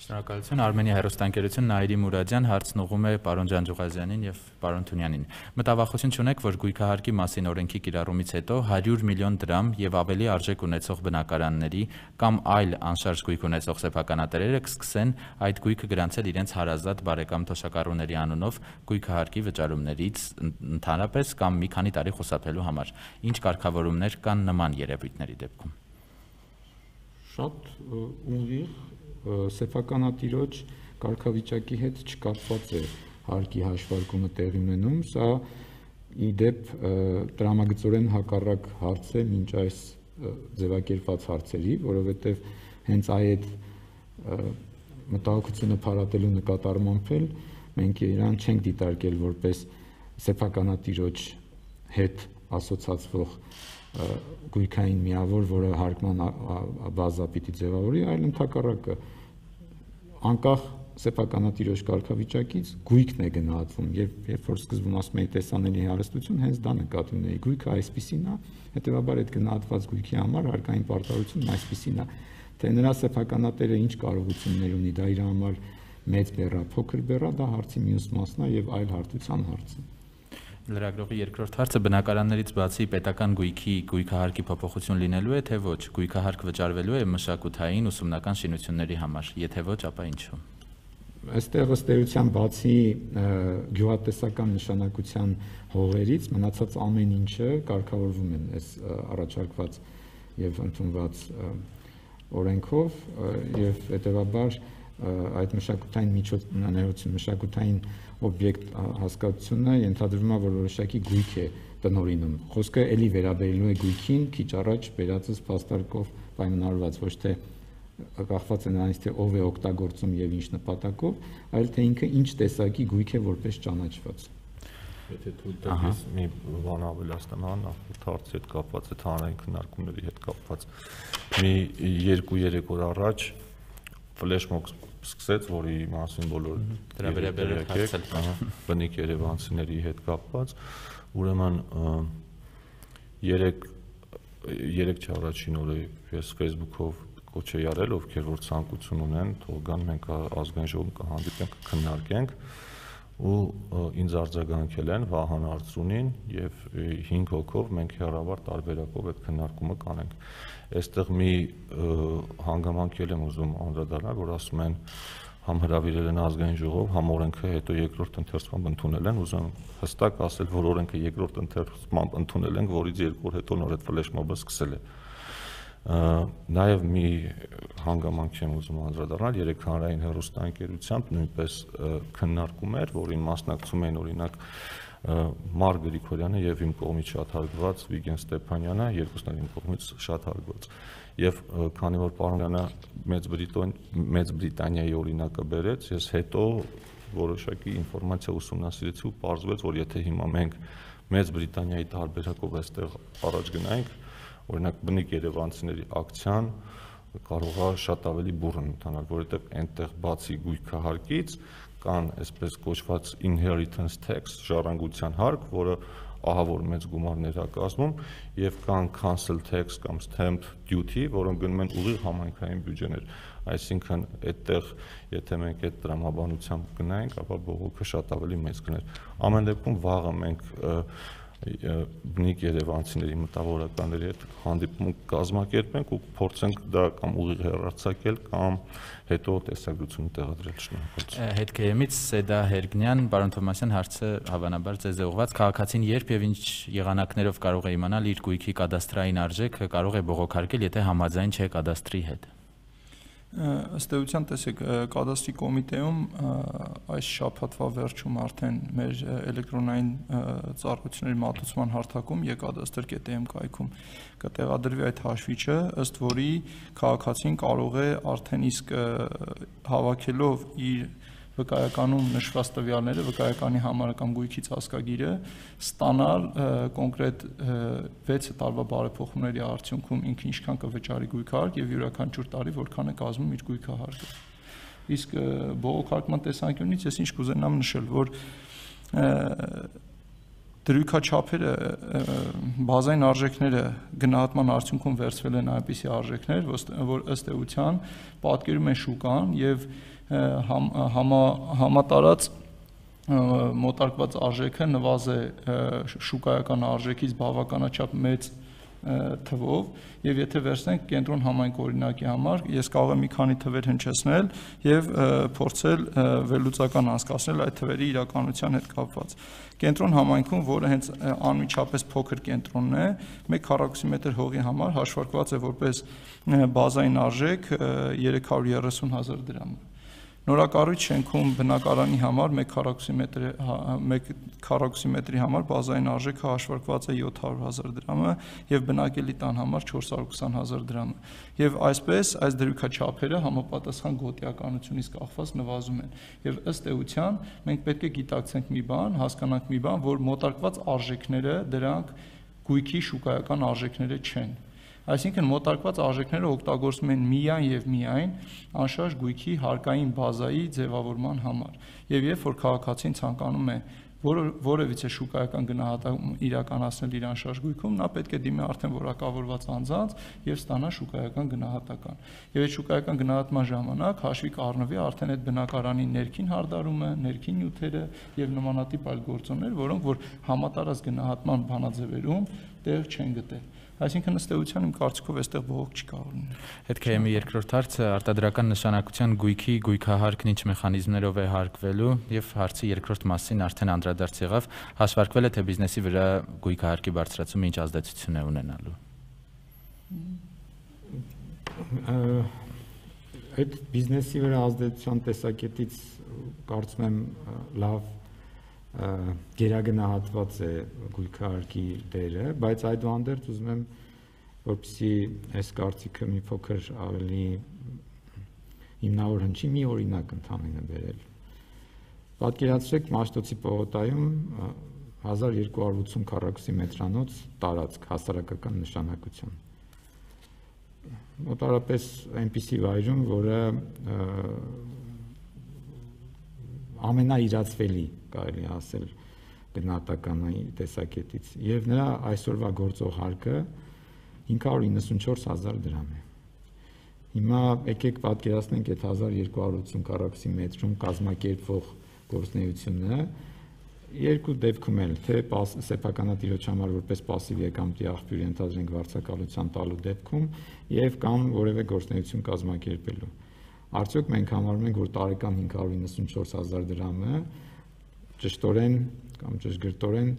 Շնորհակալություն Արմենիա հերոստանգերություն Նաիրի Մուրադյան հարցն ուղում է պարոն Ջանջուղազյանին եւ պարոն Թունյանին։ Մտավախություն չունեք, որ գույքահարկի մասին օրենքի կիրառումից հետո 100 միլիոն դրամ եւ ավելի արժեք ունեցող բնակարանների կամ այլ անշարժ գույք ունեցող սեփականատերերը կսկսեն այդ գույքը գրանցել իրենց հարազատ բարեկամ թոշակառուների անունով գույքահարկի վճարումներից ընդհանրապես կամ մի քանի տարի խուսափելու համար։ Ինչ կարգավորումներ կան նման երևույթների դեպքում շատ ուղիղ սեփականատիրոջ կարգավիճակի հետ չկապված է հարկի հաշվարկումը տեղի ունենում, սա ի դեպ տրամագծորեն հակառակ հարց է մինչ այս ձևակերպված հարցերի, որովհետև հենց այդ մտահոգությունը փարատելու նկատառմամբ էլ մենք իրան չենք դիտարկել որպես սեփականատիրոջ հետ ասոցացվող գույքային միավոր, որը հարկման բազա պիտի ձևավորի, այլ ընդհակառակը անկախ սեփականատիրոջ կարգավիճակից գույքն է գնահատվում եւ երբ որ սկզբում ասում էի տեսանելի հարստություն հենց դա նկատի ունեի գույքը այսպեսին է հետեւաբար այդ գնահատված գույքի համար հարկային պարտավորությունն այսպեսին է թե նրա սեփականատերը ինչ կարողություններ ունի դա իր համար մեծ բեռա փոքր բեռա դա հարցի մյուս մասն է եւ այլ հարթության հարցը լրագրողի երկրորդ հարցը բնակարաններից բացի պետական գույքի գույքահարկի փոփոխություն լինելու է թե ոչ? Գույքահարկ վճարվելու է մշակութային ուսումնական շինությունների համար եթե ոչ ապա ինչու? Այստեղ ըստ էության բացի գյուղատնտեսական նշանակության հողերից մնացած ամեն ինչը կարգավորվում են այս առաջարկված եւ ընդունված օրենքով եւ հետեւաբար այդ մշակութային միջոցներություն մշակութային օբյեկտ հասկացությունը ենթադրվում է որ որոշակի գույք է տնորինում խոսքը ելի վերաբերելու է գույքին քիչ առաջ վերածած փաստարկով պայմանավորված ոչ թե կախված է նրանից թե ով է օգտագործում եւ ինչ նպատակով այլ թե ինքը ինչ տեսակի գույք է որպես ճանաչված Եթե թույլ տալիս մի բան ավելացնեմ, հա, նախորդ հարցի հետ կապված, այդ հանրային քննարկումների հետ կապված։ Մի 2-3 օր առաջ ֆլեշմոբ սկսեց, որի մասին բոլոր դրա վերաբերյալ հարցել, ահա, բնիկ Երևանցիների հետ կապված, ուրեմն 3 3 չառաջին օրը ես Facebook-ով կոչ էի արել, ովքեր որ ցանկություն ունեն, թող գան մենք ազգային ժողովում կհանդիպենք, կքննարկենք ու ինձ արձագանքել են Վահան Արծունին եւ 5 հոգով մենք հերավար տարբերակով այդ քննարկումը կանենք այստեղ մի հանգամանք էլ եմ ուզում անդրադառնալ, որ ասում են համ հրավիրել են ազգային ժողով, համ օրենքը հետո երկրորդ ընթերցմամբ ընդունել են, ուզում հստակ ասել, որ օրենքը երկրորդ ընթերցմամբ ընդունել են, որից երկու օր հետո նոր այդ ֆլեշ մոբը սկսել է նաև մի հանգամանք եմ ուզում անդրադառնալ երեք հանրային հեռուստաընկերությամբ նույնպես քննարկում էր, որին մասնակցում էին օրինակ Մար Գրիգորյանը եւ իմ կողմից շատ հարգված Վիգեն Ստեփանյանը, երկուսն էլ իմ կողմից շատ հարգված։ Եվ քանի որ պարոնյանը Մեծ Բրիտոն Մեծ Բրիտանիայի օրինակը բերեց, ես հետո որոշակի ինֆորմացիա ուսումնասիրեցի ու պարզվեց, որ եթե հիմա մենք Մեծ Բրիտանիայի տարբերակով այստեղ առաջ գնայինք, օրինակ բնիկ Երևանցիների ակցիան կարողա շատ ավելի բուրըն ընթանալ, որովհետև այնտեղ բացի գույքահարկից կան այսպես կոչված inheritance tax ժառանգության հարկ, որը ահա որ մեծ գումարներ է կազմում եւ կան cancel tax կամ stamp duty, որոնք գնում են ուղիղ համայնքային բյուջեներ։ Այսինքն այդտեղ եթե մենք այդ դրամաբանությամբ գնայինք, ապա բողոքը շատ ավելի մեծ կներ։ Ամեն դեպքում վաղը մենք և, բնիկ Երևանցիների մտավորականների հետ հանդիպում կազմակերպենք ու փորձենք դա կամ ուղիղ հեռարձակել կամ հետո տեսագրությունը տեղադրել շնորհակալություն։ Հետքեյմից Սեդա Հերգնյան, պարոն Թոմասյան հարցը հավանաբար ձեզ է ուղված քաղաքացին երբ եւ ինչ եղանակներով կարող է իմանալ իր գույքի կադաստրային արժեքը կարող է բողոքարկել, եթե համաձայն չէ կադաստրի հետ ըստ էության տեսեք կադաստրի կոմիտեում այս շաբաթվա վերջում արդեն մեր էլեկտրոնային ծառայությունների մատուցման հարթակում եկադաստր.am կայքում կտեղադրվի այդ հաշվիչը ըստ որի քաղաքացին կարող է արդեն իսկ հավաքելով իր վկայականում նշված տվյալները, վկայականի համարը կամ գույքի ծածկագիրը ստանալ կոնկրետ 6 տարվա բարեփոխումների արդյունքում ինքը ինչքան կվճարի գույքահարկ եւ յուրաքանչյուր տարի որքան է կազմում իր գույքահարկը։ Իսկ բողոքարկման տեսանկյունից ես ինչ կուզենամ նշել, որ դրույքաչափերը բազային արժեքները գնահատման արդյունքում վերցվել են այնպիսի արժեքներ, որ ըստ էության պատկերում են շուկան եւ համա, համատարած մոտարկված արժեքը նվազ է շուկայական արժեքից բավականաչափ մեծ թվով եւ եթե վերցնենք կենտրոն համայնք օրինակի համար ես կարող եմ մի քանի թվեր հնչեցնել եւ փորձել վերլուծական անցկացնել այդ թվերի իրականության հետ կապված կենտրոն համայնքում որը հենց անմիջապես փոքր կենտրոնն է 1 քառակուսի մետր հողի համար հաշվարկված է որպես բազային արժեք 330000 դրամ Նորակառույց շենքում բնակարանի համար 1 քառակուսի մետրի 1 քառակուսի մետրի համար բազային արժեքը հաշվարկված է 700.000 դրամը եւ բնակելի տան համար 420.000 դրամը։ Եվ այսպես այս դրույքաչափերը համապատասխան գոտիականությունից կախված նվազում են։ Եվ ըստ էության մենք պետք է գիտակցենք մի բան, հասկանանք մի բան, որ մոտարկված արժեքները դրանք գույքի շուկայական արժեքները չեն Այսինքն մոտարկված արժեքները օգտագործվում են միայն եւ միայն անշարժ գույքի հարկային բազայի ձևավորման համար։ Եվ երբ որ քաղաքացին ցանկանում է որը որևիցե շուկայական գնահատում իրականացնել իր անշարժ գույքում, նա պետք է դիմի արդեն որակավորված անձանց եւ ստանա շուկայական գնահատական։ Եվ այդ շուկայական գնահատման ժամանակ հաշվի կառնվի արդեն այդ բնակարանի ներքին հարդարումը, ներքին նյութերը եւ նմանատիպ այլ գործոններ, որոնք որ համատարած գնահատման բանաձևերում տեղ չեն գտել։ Այսինքն ըստ էության իմ կարծիքով այստեղ բողոք չի կարող լինել։ Հետք է մի երկրորդ հարցը արտադրական նշանակության գույքի գույքահարկն ինչ մեխանիզմներով է հարկվելու եւ հարցի երկրորդ մասին արդեն անդրադարձ եղավ, հաշվարկվել է թե բիզնեսի վրա գույքահարկի բարձրացումը ինչ ազդեցություն է ունենալու։ Այդ բիզնեսի վրա ազդեցության տեսակետից կարծում եմ լավ գերագնահատված է գույքահարկի դերը, բայց այդուհանդերձ ուզում եմ որպեսի այս կարծիքը մի փոքր ավելի հիմնավոր հնչի մի օրինակ ընդհանրինը բերել։ Պատկերացրեք Մաշտոցի պողոտայում 1280 քառակուսի մետրանոց տարածք հասարակական նշանակություն։ Մոտարապես այնպիսի վայրում, որը ամենաիրացվելի կարելի ասել գնահատականի տեսակետից եւ նրա այսօրվա գործող հարկը 594000 դրամ է հիմա եկեք պատկերացնենք այդ 1280 քառակուսի մետրում կազմակերպվող գործնեությունը երկու դեպքում էլ թե սեփականատիրոջ համար որպես пассив եկամտի աղբյուր ենթադրենք վարձակալության տալու դեպքում եւ կամ որևէ գործնեություն կազմակերպելու Արդյոք մենք համարում ենք, որ տարեկան 594000 դրամը ճշտորեն կամ ճշգրտորեն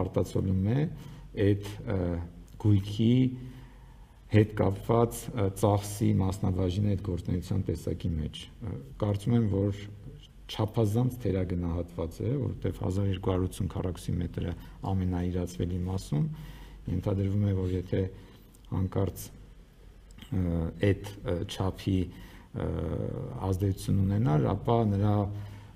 արտացոլում է այդ գույքի հետ կապված ծախսի մասնաբաժինի այդ գործնեության տեսակի մեջ։ Կարծում եմ, որ չափազանց թերագնահատված է, որովհետև 1280 քառակուսի մետրը ամենաիրացվելի մասում ենթադրվում է, որ եթե հանկարծ այդ չափի ազդեցություն ունենար, ապա նրա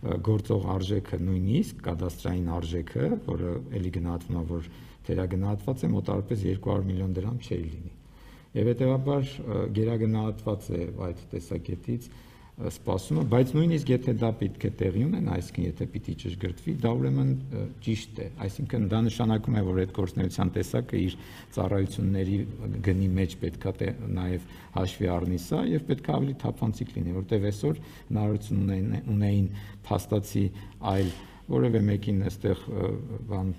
գործող արժեքը նույնիսկ կադաստրային արժեքը, որը ելի գնահատվում է, որ թերագնահատված է մոտարապես 200 միլիոն դրամ չի լինի։ Եվ հետեւաբար գերագնահատված է այդ տեսակետից սպասումը, բայց նույնիսկ եթե դա պետք է տեղի ունենա, այսինքն եթե պիտի ճշգրտվի, դա ուրեմն ճիշտ է։ Այսինքն դա նշանակում է, որ այդ գործնեության տեսակը իր ծառայությունների գնի մեջ պետքա նաև հաշվի առնի սա եւ պետքա ավելի թափանցիկ լինի, որտեղ այսօր հնարավորություն ունեին, ունեին փաստացի այլ որևէ մեկին այստեղ բան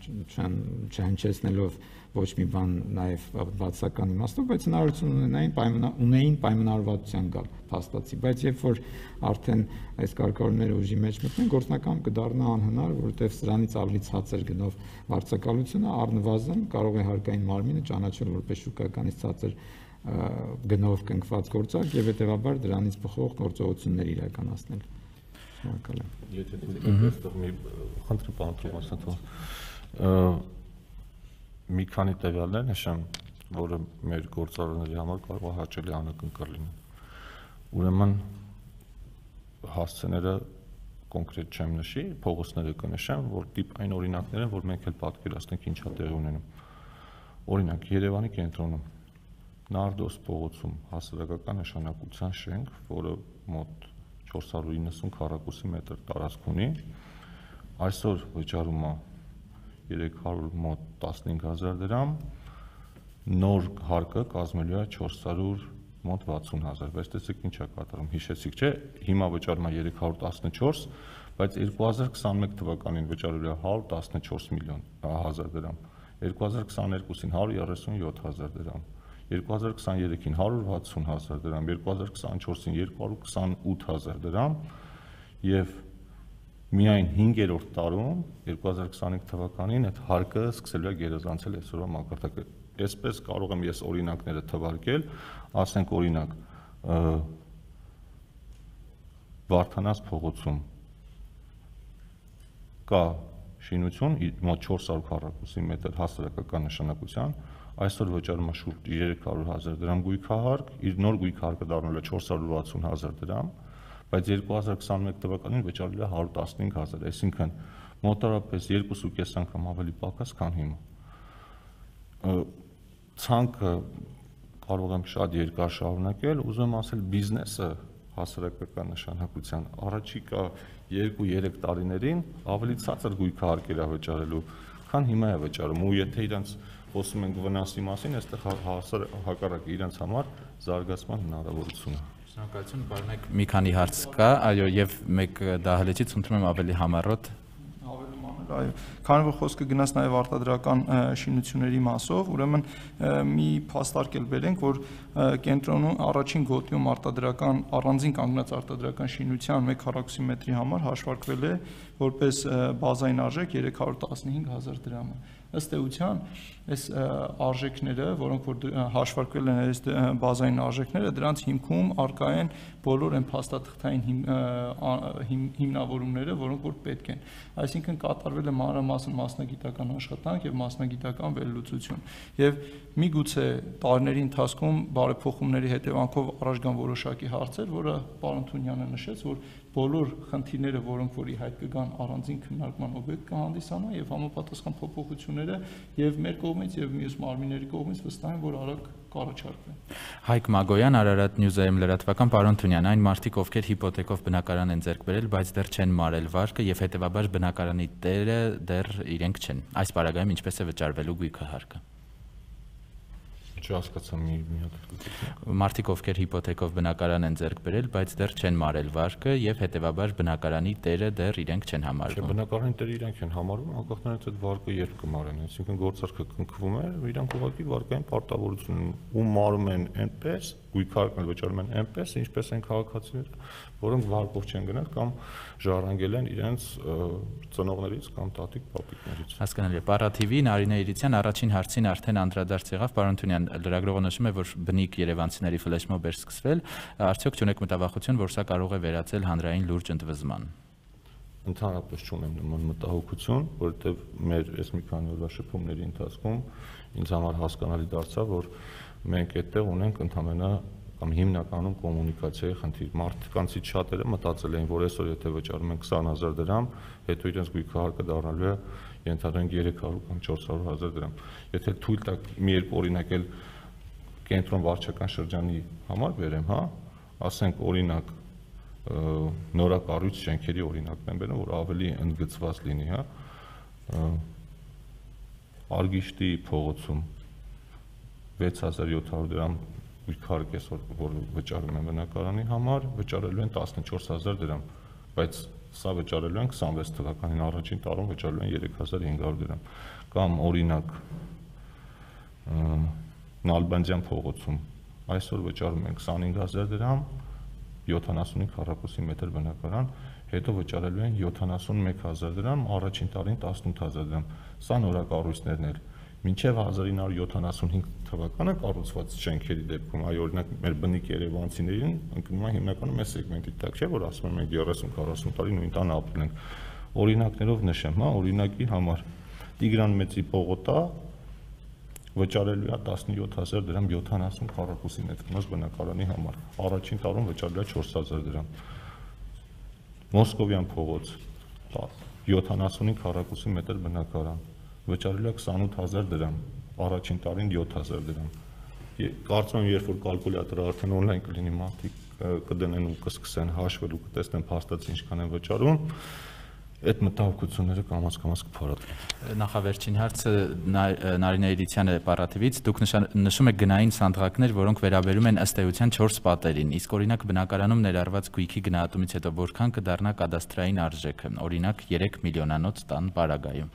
չհնչեցնելով ոչ մի բան նաև բացական իմաստով, բայց հնարավորություն ունենային պայմանա ունեին պայմանավորվածության գալ փաստացի, բայց երբ որ արդեն այս կարգավորումները ուժի մեջ մտնեն, գործնական կդառնա անհնար, որովհետև սրանից ավելի ցածր գնով վարձակալությունը առնվազն կարող է հարկային մարմինը ճանաչել որպես շուկականից ցածր գնով կնքված գործակ եւ հետեւաբար դրանից բխող գործողություններ իրականացնել շնորհակալ եմ։ Եթե դուք այստեղ մի խնդրեմ պարոն Թովմասյան, մի քանի տվյալներ նշեմ, որը մեր գործառույթների համար կարող է հաճելի անակնկալ լինել։ Ուրեմն հասցեները կոնկրետ չեմ նշի, փողոցները կնշեմ, որ տիպ այն օրինակներ են, որ մենք էլ պատկերացնենք ինչա տեղի ունենում։ Օրինակ Երևանի կենտրոնում Նարդոս փողոցում հասարակական նշանակության շենք, որը մոտ 490 քառակուսի մետր տարածք ունի, այսօր վճարում է 300 մոտ 15000 դրամ, նոր հարկը կազմելու է 400 մոտ 60000, բայց տեսեք ինչա կատարում, հիշեցիք, չէ՞, հիմա վճարում է 314, բայց 2021 թվականին վճարել է 114 միլիոն 1000 դրամ, 2022-ին 137000 դրամ, 2023-ին 160000 դրամ, 2024-ին 228000 դրամ եւ միայն 5-րդ տարում 2025 թվականին այդ հարկը սկսելու է գերազանցել այսօրվա մակարդակը։ Այսպես կարող եմ ես օրինակները թվարկել, ասենք օրինակ Վարդանաց փողոցում կա շինություն մոտ 400 քառակուսի մետր հասարակական նշանակության, այսօր վճարում է շուրջ 300.000 դրամ գույքահարկ, իր նոր գույքահարկը դառնալ է 460.000 դրամ, բայց 2021 թվականին վճարել է 115000, այսինքն մոտավորապես 2.5 անգամ ավելի պակաս, քան հիմա։ Ցանկը կարող եմ շատ երկար շարունակել, ուզում եմ ասել բիզնեսը հասարակական նշանակության առաջիկա 2-3 տարիներին ավելի ցածր գույքահարկեր է վճարելու, քան հիմա է վճարում։ Ու եթե իրանց խոսում ենք վնասի մասին, այստեղ հասար հակառակ իրանց համար զարգացման հնարավորություն է։ Շնորհակալություն, բարնեք մի քանի հարց կա, այո, եւ մեկ դահլիճից խնդրում եմ ավելի համառոտ այո քանի որ խոսքը գնաց նաև արտադրական շինությունների մասով ուրեմն մի փաստարկել բերենք որ կենտրոնում առաջին գոտիում արտադրական առանձին կանգնած արտադրական շինության 1 քառակուսի մետրի համար հաշվարկվել է որպես բազային արժեք 315000 դրամը ըստ էության այս արժեքները, որոնք որ հաշվարկվել են այս բազային արժեքները, դրանց հիմքում արկա են բոլոր այն փաստաթղթային հիմնավորումները, որոնք որ պետք են։ Այսինքն կատարվել է մանրամասն մասնագիտական աշխատանք եւ մասնագիտական վերլուծություն։ Եվ միգուցե տարիների ընթացքում բարեփոխումների հետևանքով առաջ գան որոշակի հարցեր, որը պարոն Թունյանը նշեց, որ բոլոր խնդիրները, որոնք որի հայտ կգան առանձին քննարկման օբյեկտ կհանդիսանան եւ համապատասխան փոփոխությունները եւ մեր կողմից եւ մյուս մարմինների կողմից վստահ եմ, որ արագ կառաջարկվեն։ Հայկ Մագոյան, Արարատ Նյուզայում լրատվական պարոն Թունյան, այն մարդիկ, ովքեր հիպոթեկով բնակարան են ձեռք բերել, բայց դեռ չեն մարել վարկը եւ հետեւաբար բնակարանի տերը դեռ իրենք չեն։ Այս պարագայում ինչպես է վճարվելու գույքը հարկը չհասկացա մի մի հատ մարդիկ ովքեր հիպոթեկով բնակարան են ձեռք բերել, բայց դեռ չեն մարել վարկը եւ հետեւաբար բնակարանի տերը դեռ իրենք չեն համարվում։ Չէ, բնակարանի տերը իրենք են համարվում, անկախ նրանից այդ վարկը երբ կմարեն, այսինքն գործարքը կնքվում է, իրանք ուղղակի վարկային պարտավորություն ու մարում են այնպես, գույքարկն վճարում են այնպես, ինչպես են քաղաքացիները, որոնք վարկով չեն գնել կամ ժառանգել են իրենց ծնողներից կամ տատիկ պապիկներից։ Հասկանալի է։ Պարաթիվի Նարինե Իրիցյան առաջին հարցին արդեն անդրադարձ եղավ, պարոն Թունյան, լրագրողը նշում է, որ բնիկ Երևանցիների ֆլեշմոբ էր սկսվել, արդյոք չունեք մտավախություն, որ սա կարող է վերածել հանրային լուրջ ընդվզման ընդհանրապես չունեմ նման մտահոգություն, որովհետև մեր այս մի քանի օրվա շփումների ընթացքում ինձ համար հասկանալի դարձավ, որ մենք այդտեղ ունենք ընդհանրապես կամ հիմնականում կոմունիկացիայի խնդիր։ Մարդկանցից շատերը մտածել էին, որ այսօր եթե վճարում են 20000 դրամ, հետո իրենց գույքահարկը դառնալու է ենթադրենք 300 կամ 400000 դրամ։ Եթե թույլ տակ մի երկու օրինակ էլ կենտրոն վարչական շրջանի համար վերեմ, հա, ասենք օրինակ նորակառույց շենքերի օրինակն եմ բերում, որ ավելի ընդգծված լինի, հա։ Արգիշտի փողոցում 6700 դրամ քարկ այսօր որ վճարում են բնակարանի համար, վճարելու են 14000 դրամ, բայց սա վճարելու են 26 թվականին առաջին տարում վճարելու են 3500 դրամ։ Կամ օրինակ Նալբանդյան փողոցում այսօր վճարում են 25000 դրամ, 75 քառակուսի մետր բնակարան, հետո վճարելու են 71000 դրամ, առաջին տարին 18000 դրամ։ Սա նորակառույցներն են մինչև 1975 թվականը կառուցված շենքերի դեպքում, այ օրինակ մեր բնիկ Երևանցիներին ընկնում է հիմնականում այս սեգմենտի տակ, չէ՞ որ ասում են մենք 30-40 տարի նույն տանը ապրել ենք։ Օրինակներով նշեմ, հա, օրինակի համար. Տիգրան Մեծի պողոտա վճարելու է 17000 դրամ 70 քառակուսի մետր մաս բնակարանի համար։ Առաջին տարում վճարելու է 4000 դրամ։ Մոսկովյան փողոց 75 քառակուսի մետր բնակարան վճարել է 28000 դրամ, առաջին տարին 7000 դրամ։ Կարծում եմ, երբ որ կալկուլյատորը արդեն on-line կլինի, մարդիկ կդնեն ու կսկսեն հաշվել ու կտեսնեն փաստացի ինչքան են վճարում, այդ մտահոգությունները կամաց-կամաց կփարատվեն։ Նախավերջին հարցը Նարինե Էդիցյանը պարատիվից դուք նշում եք գնային սանդղակներ, որոնք վերաբերում են ըստ էության 4 պատերին։ Իսկ օրինակ բնակարանում ներառված գույքի գնահատումից հետո որքան կդառնա կադաստրային արժեքը, օրինակ 3 միլիոնանոց տան բարագայում։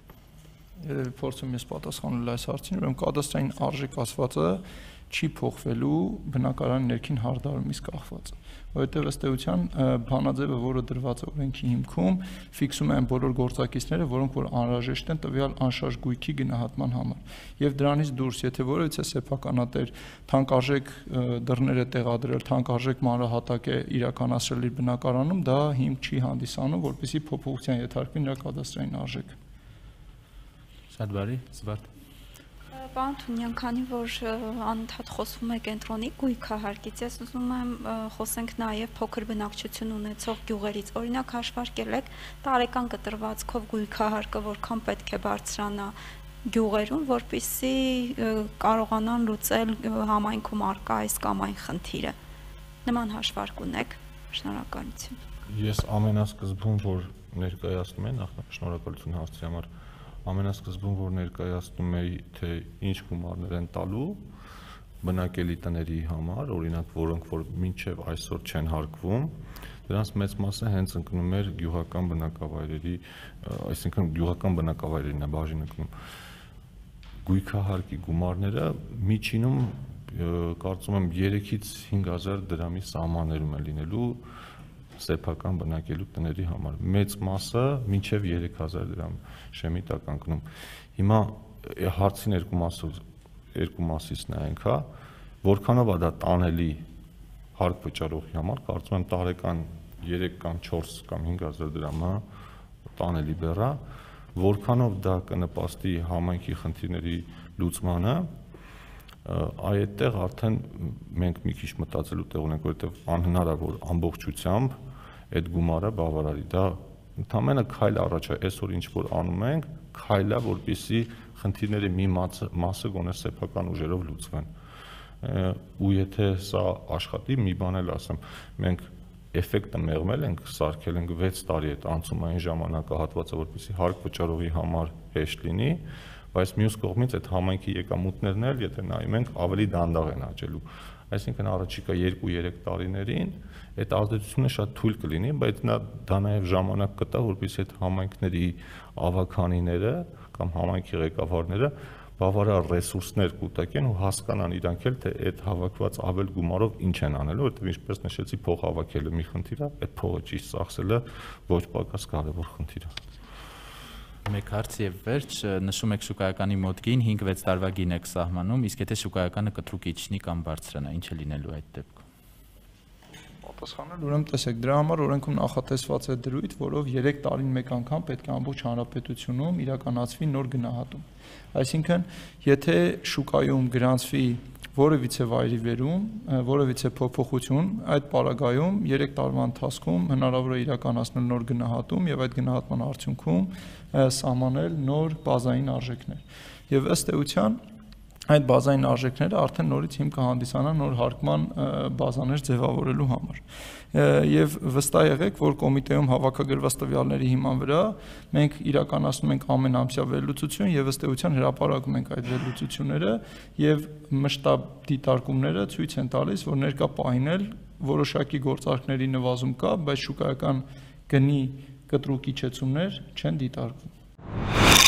Երևի փորձում ես պատասխանել այս հարցին, ուրեմն կադաստրային արժեք ասվածը չի փոխվելու բնակարանի ներքին հարդարումից կախված որովհետև ըստ էության բանաձևը, որը դրված է օրենքի հիմքում, ֆիքսում է այն բոլոր գործակիցները, որոնք որ անհրաժեշտ են տվյալ անշարժ գույքի գնահատման համար։ Եվ դրանից դուրս, եթե որևիցե սեփականատեր թանկարժեք դռներ է տեղադրել, թանկարժեք մանրահատակ է իրականացրել իր բնակարանում, դա հիմք չի հանդիսանում, որպեսզի փոփոխության ենթարկվի նրա կադաստրային արժեքը։ Շատ բարի, Զվարթ։ Պարոն Թունյան, քանի որ անընդհատ խոսվում է կենտրոնի գույքահարկից, ես ուզում եմ խոսենք նաև փոքր բնակչություն ունեցող գյուղերից։ Օրինակ հաշվարկել եք տարեկան կտրվածքով գույքահարկը որքան պետք է բարձրանա գյուղերում, որpիսի կարողանան լուծել համայնքում արկա այս կամ այն խնդիրը։ Նման հաշվարկ ունեք։ Շնորհակալություն։ Ես ամենասկզբում որ ներկայացնում եմ, նախ շնորհակալություն հարցի համար, ամենասկզբում որ ներկայացնում էի թե ինչ գումարներ են տալու բնակելի տների համար, օրինակ, որոնք որ մինչև այսօր չեն հարկվում, դրանց մեծ մասը հենց ընկնում էր գյուղական բնակավայրերի, այսինքն գյուղական բնակավայրերին է բաժին ընկնում։ Գույքահարկի գումարները միջինում կարծում եմ 3-ից 5000 դրամի սահմաններում է լինելու սեփական բնակելու տների համար։ Մեծ մասը մինչև 3000 դրամ շեմի տակ անկնում։ Հիմա հարցին երկու մասով երկու մասից նայենք, հա, որքանով է դա տանելի հարկ վճարողի համար, կարծում եմ տարեկան 3 կամ 4 կամ 5000 դրամը տանելի բեռա, որքանով դա կնպաստի համայնքի խնդիրների լուծմանը, այդտեղ արդեն մենք մի քիչ մտածելու տեղ ունենք, որովհետև անհնար է որ ամբողջությամբ այդ գումարը բավարարի։ Դա ընդամենը քայլ առաջ է, այսօր ինչ որ անում ենք, քայլ է, որպիսի խնդիրների մի մասը, մասը գոնե սեփական ուժերով լուծվեն։ Ու եթե սա աշխատի, մի բան էլ ասեմ, մենք էֆեկտը մեղմել ենք, սարքել ենք 6 տարի այդ անցումային ժամանակահատվածը, որպեսզի հարկ վճարողի համար հեշտ լինի, բայց մյուս կողմից այդ համայնքի եկամուտներն էլ, եթե նայում ենք, ավելի դանդաղ են աճելու այսինքն առաջիկա 2-3 տարիներին այդ ազդեցությունը շատ թույլ կլինի, բայց նա դա նաև ժամանակ կտա, որպեսզի այդ համայնքների ավականիները կամ համայնքի ղեկավարները բավարար ռեսուրսներ կուտակեն ու հասկանան իրանք էլ թե այդ հավաքված ավել գումարով ինչ են անելու, որովհետև ինչպես նշեցի, փող հավաքելը մի խնդիր է, այդ փողը ճիշտ ծախսելը ոչ պակաս կարևոր խնդիր է մեկ հարց եւ վերջ նշում եք շուկայականի մոտ գին 5-6 տարվա գին եք սահմանում, իսկ եթե շուկայականը կտրուկ իջնի կամ բարձրանա, ինչ է լինելու այդ դեպքում։ Պատասխանել ուրեմն տեսեք, դրա համար օրենքում նախատեսված է դրույթ, որով 3 տարին մեկ անգամ պետք է ամբողջ հանրապետությունում իրականացվի նոր գնահատում։ Այսինքն, եթե շուկայում գրանցվի որևիցե վայրի վերում, որևիցե փոփոխություն, այդ պարագայում 3 տարվա ընթացքում հնարավոր է իրականացնել նոր գնահատում եւ այդ գնահատման արդյունքում սահմանել նոր բազային արժեքներ։ Եվ ըստ էության այդ բազային արժեքները արդեն նորից հիմք կհանդիսանան նոր հարկման բազաներ ձևավորելու համար։ Եվ վստահ եղեք, որ կոմիտեում հավաքագրված տվյալների հիման վրա մենք իրականացնում ենք ամենամսյա վերլուծություն եւ ըստ էության հրապարակում ենք այդ վերլուծությունները եւ մշտաբ դիտարկումները ցույց են տալիս, որ ներկա պահին էլ որոշակի գործարքների նվազում կա, բայց շուկայական գնի կտրուկ իջեցումներ չեն դիտարկվում